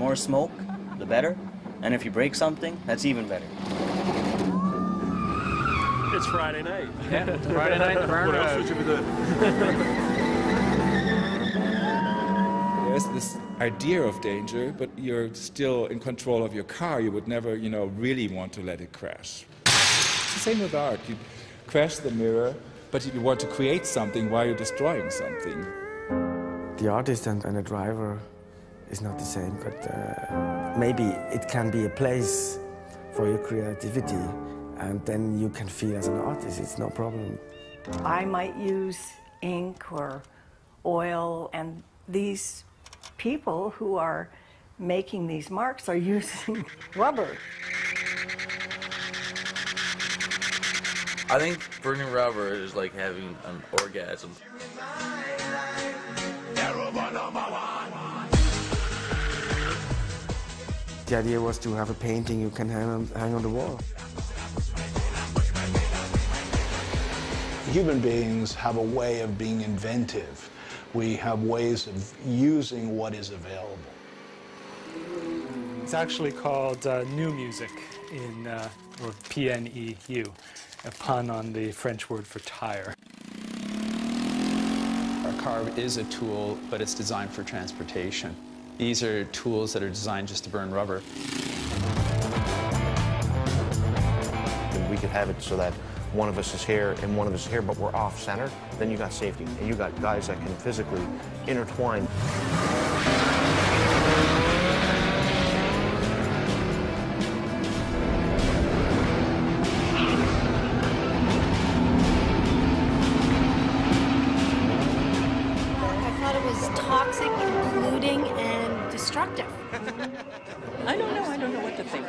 more smoke, the better. And if you break something, that's even better. It's Friday night. Yeah, Friday night burn What else would you be doing? There's this idea of danger, but you're still in control of your car. You would never, you know, really want to let it crash. It's the same with art. You crash the mirror, but you want to create something while you're destroying something. The artist and, and the driver is not the same, but uh, maybe it can be a place for your creativity, and then you can feel as an artist, it's no problem. I might use ink or oil, and these people who are making these marks are using rubber. I think burning rubber is like having an orgasm. The idea was to have a painting you can hang on, hang on the wall. Human beings have a way of being inventive. We have ways of using what is available. It's actually called uh, new music in uh, or P-N-E-U, a pun on the French word for tire. Our car is a tool, but it's designed for transportation. These are tools that are designed just to burn rubber. we could have it so that one of us is here and one of us is here, but we're off center, then you got safety. And you got guys that can physically intertwine. I thought it was toxic, polluting, and destructive. I don't know. I don't know what to think.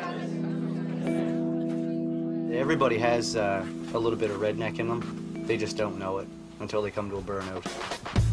Everybody has uh, a little bit of redneck in them. They just don't know it until they come to a burnout.